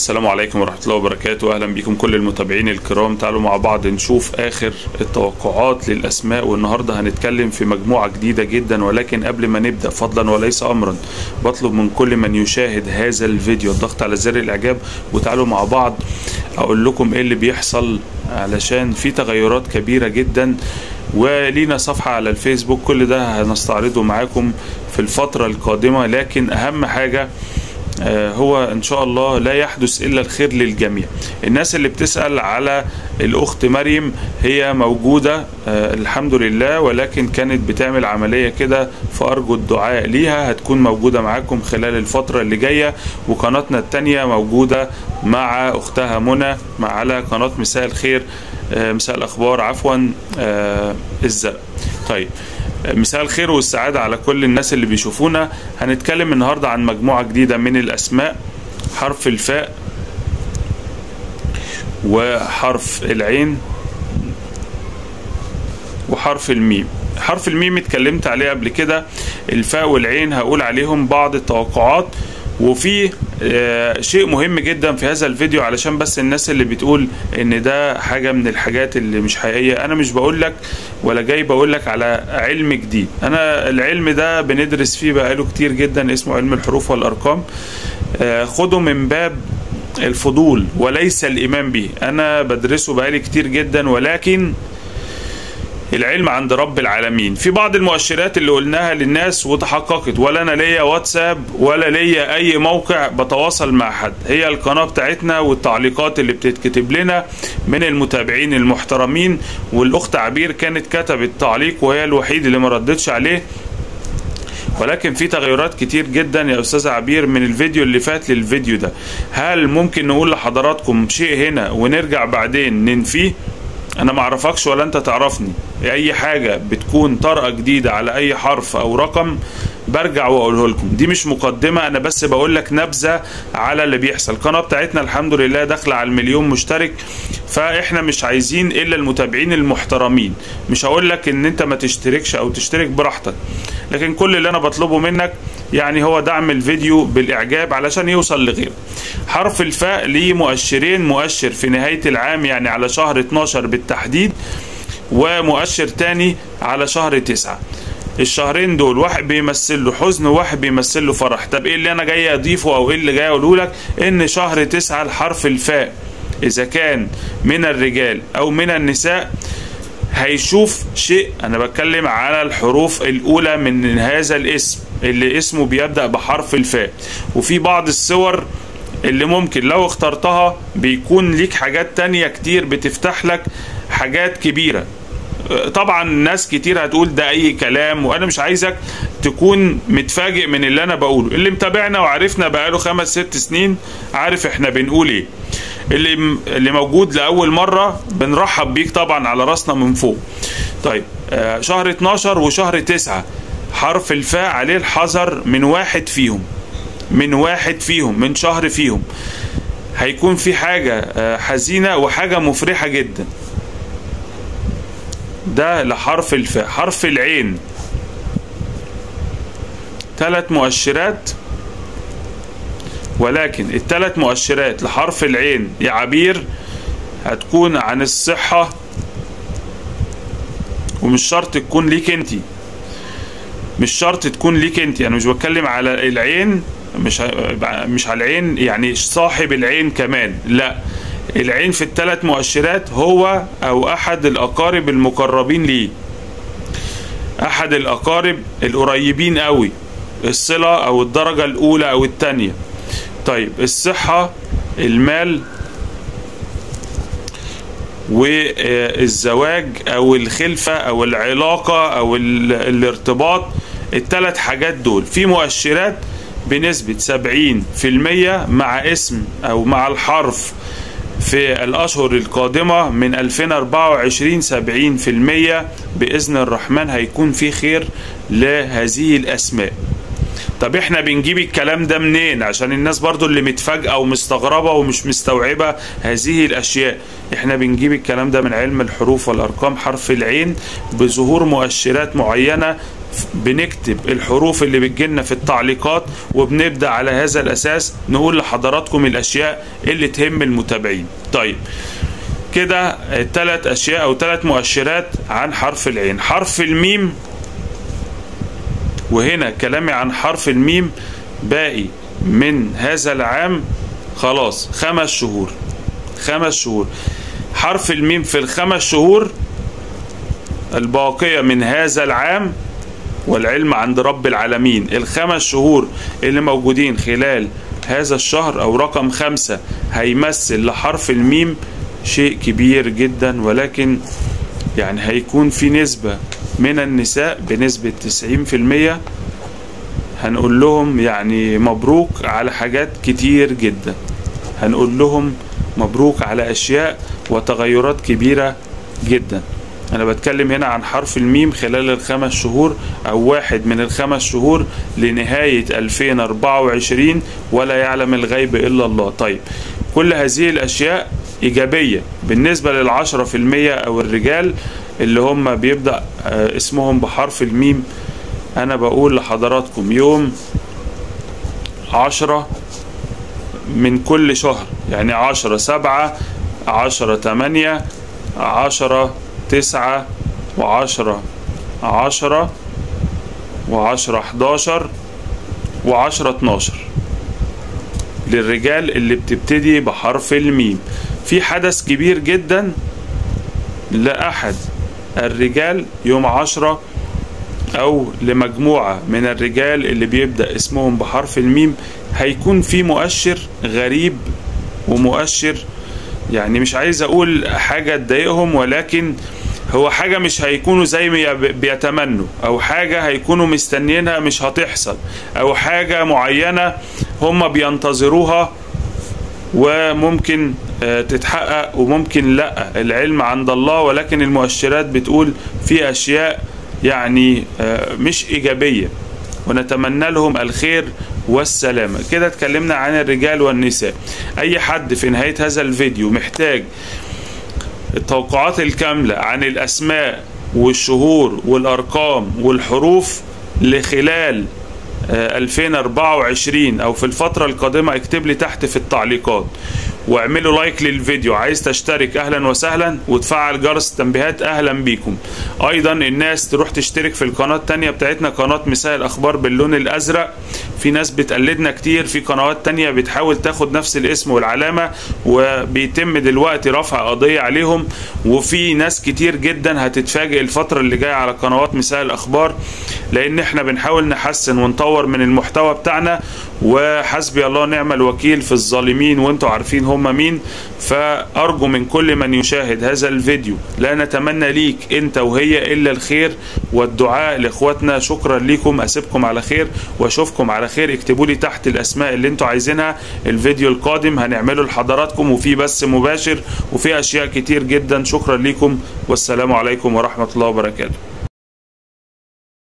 السلام عليكم ورحمة الله وبركاته. أهلا بكم كل المتابعين الكرام. تعالوا مع بعض نشوف آخر التوقعات للأسماء. والنهاردة هنتكلم في مجموعة جديدة جدا ولكن قبل ما نبدأ فضلا وليس أمرا بطلب من كل من يشاهد هذا الفيديو الضغط على زر الإعجاب. وتعالوا مع بعض أقول لكم إيه اللي بيحصل علشان في تغيرات كبيرة جدا. ولينا صفحة على الفيسبوك كل ده هنستعرضه معاكم في الفترة القادمة. لكن أهم حاجة هو إن شاء الله لا يحدث إلا الخير للجميع. الناس اللي بتسأل على الأخت مريم هي موجودة الحمد لله ولكن كانت بتعمل عملية كده فارجو الدعاء ليها هتكون موجودة معاكم خلال الفترة اللي جاية. وقناتنا التانية موجودة مع أختها منى على قناة مساء الخير مساء الأخبار عفوا الزرق. طيب مساء الخير والسعادة على كل الناس اللي بيشوفونا. هنتكلم النهاردة عن مجموعة جديدة من الأسماء حرف الفاء وحرف العين وحرف الميم. حرف الميم اتكلمت عليه قبل كده. الفاء والعين هقول عليهم بعض التوقعات. وفي آه شيء مهم جدا في هذا الفيديو علشان بس الناس اللي بتقول إن ده حاجة من الحاجات اللي مش حقيقية أنا مش بقول لك ولا جاي بقول لك على علم جديد. أنا العلم ده بندرس فيه بقاله كتير جدا اسمه علم الحروف والأرقام. آه خده من باب الفضول وليس الإيمان به. أنا بدرسه بقالي كتير جدا ولكن العلم عند رب العالمين. في بعض المؤشرات اللي قلناها للناس وتحققت ولا أنا ليا واتساب ولا ليا أي موقع بتواصل مع حد. هي القناة بتاعتنا والتعليقات اللي بتتكتب لنا من المتابعين المحترمين. والأخت عبير كانت كتبت تعليق وهي الوحيد اللي ما ردتش عليه. ولكن في تغيرات كتير جدا يا أستاذ عبير من الفيديو اللي فات للفيديو ده. هل ممكن نقول لحضراتكم شيء هنا ونرجع بعدين ننفيه؟ أنا ما أعرفكش ولا أنت تعرفني. أي حاجة بتكون طرقه جديدة على أي حرف أو رقم برجع واقوله لكم. دي مش مقدمة أنا بس بقول لك نبذة على اللي بيحصل. القناة بتاعتنا الحمد لله داخلة على المليون مشترك فإحنا مش عايزين إلا المتابعين المحترمين. مش هقول لك إن أنت ما تشتركش أو تشترك براحتك لكن كل اللي أنا بطلبه منك يعني هو دعم الفيديو بالإعجاب علشان يوصل لغيره. حرف الفاء ليه مؤشرين مؤشر في نهاية العام يعني على شهر 12 بالتحديد ومؤشر تاني على شهر 9 الشهرين دول واحد بيمثل له حزن وواحد بيمثل له فرح. طب إيه اللي أنا جاي أضيفه أو إيه اللي جاي أقوله لك؟ إن شهر تسعة الحرف الفاء إذا كان من الرجال أو من النساء هيشوف شيء أنا بتكلم على الحروف الأولى من هذا الاسم اللي اسمه بيبدأ بحرف الفاء. وفي بعض الصور اللي ممكن لو اخترتها بيكون ليك حاجات تانية كتير بتفتح لك حاجات كبيرة. طبعا ناس كتير هتقول ده أي كلام وأنا مش عايزك تكون متفاجئ من اللي أنا بقوله. اللي متابعنا وعرفنا بقاله خمس ست سنين عارف إحنا بنقول إيه. اللي اللي موجود لأول مرة بنرحب بيك طبعا على راسنا من فوق. طيب آه شهر 12 وشهر 9 حرف الفاء عليه الحذر من واحد فيهم. من واحد فيهم من شهر فيهم. هيكون في حاجة آه حزينة وحاجة مفرحة جدا. ده لحرف الفاء حرف العين. ثلاث مؤشرات. ولكن الثلاث مؤشرات لحرف العين يا عبير هتكون عن الصحة ومش شرط تكون ليك انت. مش شرط تكون ليك انت أنا مش بتكلم على العين مش مش على العين يعني صاحب العين كمان لا. العين في الثلاث مؤشرات هو أو أحد الأقارب المقربين ليه أحد الأقارب القريبين قوي الصلة أو الدرجة الأولى أو الثانية طيب الصحة المال والزواج أو الخلفة أو العلاقة أو الارتباط الثلاث حاجات دول. في مؤشرات بنسبة 70% مع اسم أو مع الحرف. في الأشهر القادمة من 2024 70% بإذن الرحمن هيكون في خير لهذه الأسماء. طب إحنا بنجيب الكلام ده منين؟ عشان الناس برضو اللي متفاجئة ومستغربة ومش مستوعبة هذه الأشياء. إحنا بنجيب الكلام ده من علم الحروف والأرقام حرف العين بظهور مؤشرات معينة بنكتب الحروف اللي بتجيلنا في التعليقات وبنبدأ على هذا الأساس نقول لحضراتكم الأشياء اللي تهم المتابعين. طيب كده ثلاث أشياء أو ثلاث مؤشرات عن حرف العين. حرف الميم وهنا كلامي عن حرف الميم باقي من هذا العام خلاص خمس شهور. خمس شهور. حرف الميم في الخمس شهور الباقية من هذا العام والعلم عند رب العالمين. الخمس شهور اللي موجودين خلال هذا الشهر أو رقم خمسة هيمثل لحرف الميم شيء كبير جدا ولكن يعني هيكون في نسبة من النساء بنسبة 90% هنقول لهم يعني مبروك على حاجات كتير جدا. هنقول لهم مبروك على أشياء وتغيرات كبيرة جدا. أنا بتكلم هنا عن حرف الميم خلال الخمس شهور أو واحد من الخمس شهور لنهاية 2024 ولا يعلم الغيب إلا الله. طيب كل هذه الأشياء إيجابية بالنسبة للعشرة في المية أو الرجال اللي هم بيبدأ اسمهم بحرف الميم. أنا بقول لحضراتكم يوم عشرة من كل شهر يعني عشرة سبعة عشرة تمانية عشرة تسعة وعشرة. عشرة وعشرة حداشر وعشرة اتناشر. للرجال اللي بتبتدي بحرف الميم. في حدث كبير جدا لأحد الرجال يوم عشرة أو لمجموعة من الرجال اللي بيبدأ اسمهم بحرف الميم. هيكون في مؤشر غريب ومؤشر يعني مش عايز أقول حاجة تضايقهم ولكن هو حاجة مش هيكونوا زي ما بيتمنوا أو حاجة هيكونوا مستنيينها مش هتحصل أو حاجة معينة هم بينتظروها وممكن تتحقق وممكن لأ. العلم عند الله ولكن المؤشرات بتقول في أشياء يعني مش إيجابية. ونتمنى لهم الخير والسلامة. كده اتكلمنا عن الرجال والنساء. أي حد في نهاية هذا الفيديو محتاج التوقعات الكاملة عن الأسماء والشهور والأرقام والحروف لخلال 2024 أو في الفترة القادمة اكتب لي تحت في التعليقات. واعملوا لايك للفيديو. عايز تشترك أهلا وسهلا وتفعل جرس التنبيهات أهلا بيكم. أيضا الناس تروح تشترك في القناة التانية بتاعتنا قناة مساء الأخبار باللون الأزرق. في ناس بتقلدنا كتير في قنوات تانية بتحاول تاخد نفس الاسم والعلامة وبيتم دلوقتي رفع قضية عليهم. وفي ناس كتير جدا هتتفاجئ الفترة اللي جاية على قنوات مساء الأخبار لأن إحنا بنحاول نحسن ونطور من المحتوى بتاعنا. وحسبي الله ونعم الوكيل في الظالمين وانتوا عارفين هم مين؟ فأرجو من كل من يشاهد هذا الفيديو. لا نتمنى ليك انت وهي إلا الخير والدعاء لإخواتنا. شكرا لكم أسيبكم على خير وأشوفكم على خير. اكتبوا لي تحت الأسماء اللي أنتوا عايزينها. الفيديو القادم هنعمله لحضراتكم وفي بث مباشر وفي أشياء كتير جدا. شكرا لكم والسلام عليكم ورحمة الله وبركاته.